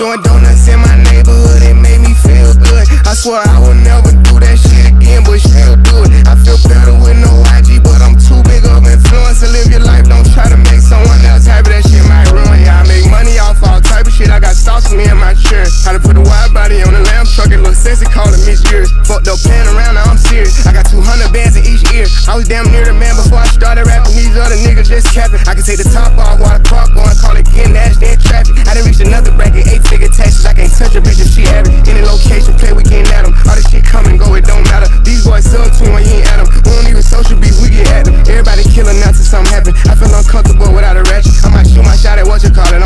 doing donuts in my neighborhood, it made me feel good. I swear I will never do that shit again, but she'll do it. I feel better with no IG, but I'm too big of influence to live your life. Don't try to make someone else happy, that shit might ruin ya. I make money off all type of shit. I got stocks me in my chair. How to put a wide body on a lamb truck, it look sexy, call it Miss Urus. Fucked up playing around, now I'm serious. I got 200 bands in each ear. I was damn near the man before I started rapping. These other niggas just capping. I can take the top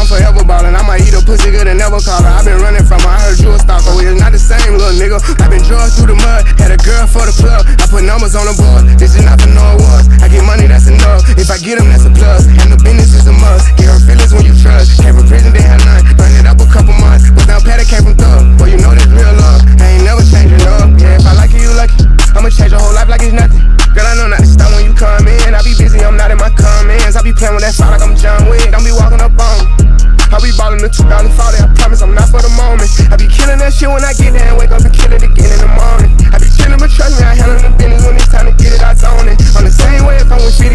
I'm forever ballin'. I might eat a pussy good and never call her. i been running from her. I heard you a stalker. Is not the same, little nigga. i been drugged through the mud. Had a girl for the plug. I put numbers on the board. This is not for no. I get money, that's enough. If I get them, that's a plus. And the business is shit when I get there and wake up and kill it again in the morning. I be chillin', but trust me, I handle the business when it's time to get it, I zone it. On the same way if I'm with shitty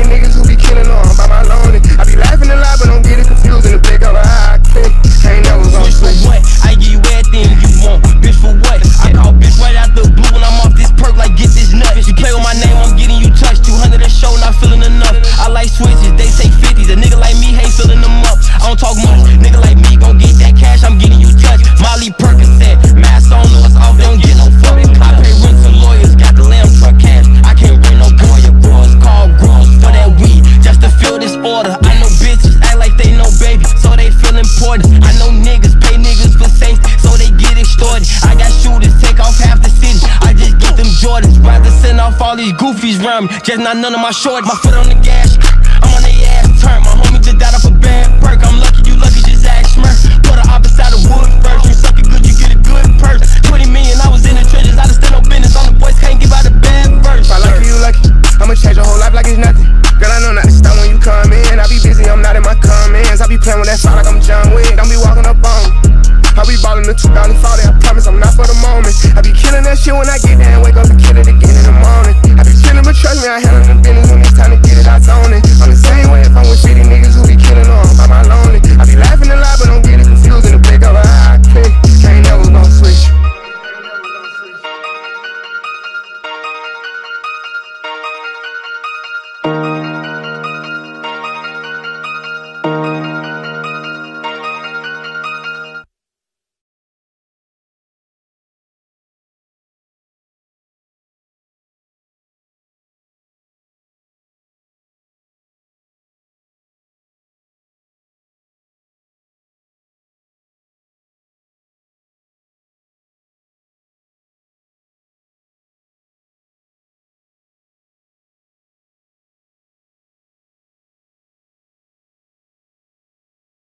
off all these goofies round me, just not none of my shorts. My foot on the gas, I'm on the ass turn. My homie just died off a bad perk. I'm lucky, you lucky, just ask Smurf. Put her up beside of wood first. You suck it good, you get a good purse. 20 million, I was in the trenches. I just stand no business All the boys, can't give out a bad verse. If I like you, lucky. I'ma change your whole life like it's nothing. Girl, I know not to stop when you come in. I be busy, I'm not in my comments. I be playing with that sound like I'm John Wick. Don't be walking up on me. I be ballin' the 2040, I promise I'm not for the moment. I be killing that shit when I get I haven't been